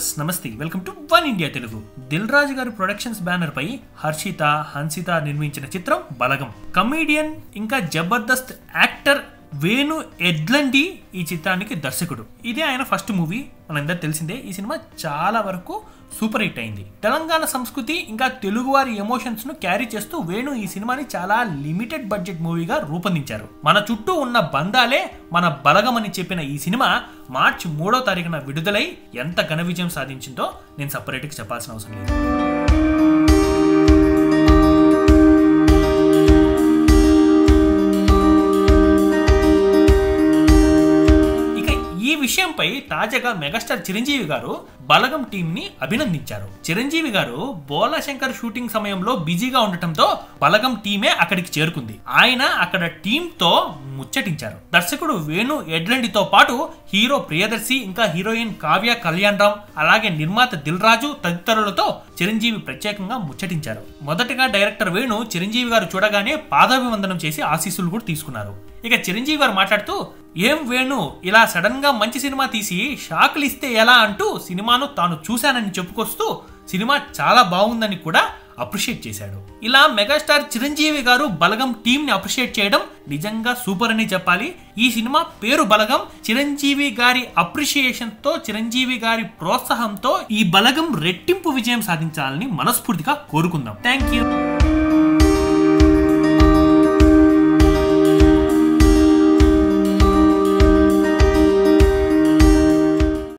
నమస్తే. Welcome to One India Telugu. Dil Raju గారి productions banner పై హర్షిత హన్సిత నిర్మించిన చిత్రం బలగం. కమీడియన్ ఇంకా జబర్దస్త్ యాక్టర్ వేణు ఎడ్లండి ఈ చిత్రానికి దర్శకుడు. ఇదే ఆయన ఫస్ట్ మూవీ మనందరూ తెలిసిందే ఈ సినిమా చాలా వరకు సూపర్ హిట్ అయింది. తెలంగాణ సంస్కృతి ఇంకా తెలుగువారి ఎమోషన్స్ను క్యారీ చేస్తూ వేణు ఈ సినిమాని చాలా లిమిటెడ్ బడ్జెట్ మూవీగా రూపొందించారు. మన చుట్టూ ఉన్న బంధాలే మన బలగమని చెప్పిన ఈ సినిమా మార్చి మూడో తారీఖున విడుదలై ఎంత ఘన విజయం సాధించిందో నేను సపరేట్గా చెప్పాల్సిన అవసరం లేదు. విషయంపై తాజాగా మెగాస్టార్ చిరంజీవి గారు బలగం టీంని అభినందించారు. చిరంజీవి గారు బోలాశంకర్ షూటింగ్ సమయంలో బిజీగా ఉండటంతో బలగం టీమే అక్కడికి చేరుకుంది. ఆయన అక్కడ టీంతో ముచ్చటించారు. దర్శకుడు వేణు ఎడ్లండితో పాటు హీరో ప్రియదర్శి ఇంకా హీరోయిన్ కావ్య కళ్యాణ్ రామ్ అలాగే నిర్మాత దిల్ రాజు తదితరులతో చిరంజీవి ప్రత్యేకంగా ముచ్చటించారు. మొదటగా డైరెక్టర్ వేణు చిరంజీవి గారు చూడగానే పాదాభివందనం చేసి ఆశీస్సులు కూడా తీసుకున్నారు. ఇక చిరంజీవి గారు మాట్లాడుతూ ఏం వేణు ఇలా సడన్గా మంచి సినిమా తీసి షాకులు ఇస్తే ఎలా అంటూ సినిమాను తాను చూశానని చెప్పుకొస్తూ సినిమా చాలా బాగుందని కూడా అప్రిషియేట్ చేశాడు. ఇలా మెగాస్టార్ చిరంజీవి గారు బలగం టీం ని అప్రిషియేట్ చేయడం నిజంగా సూపర్ అని చెప్పాలి. ఈ సినిమా పేరు బలగం. చిరంజీవి గారి అప్రిషియేషన్తో చిరంజీవి గారి ప్రోత్సాహంతో ఈ బలగం రెట్టింపు విజయం సాధించాలని మనస్ఫూర్తిగా కోరుకుందాం. Thank you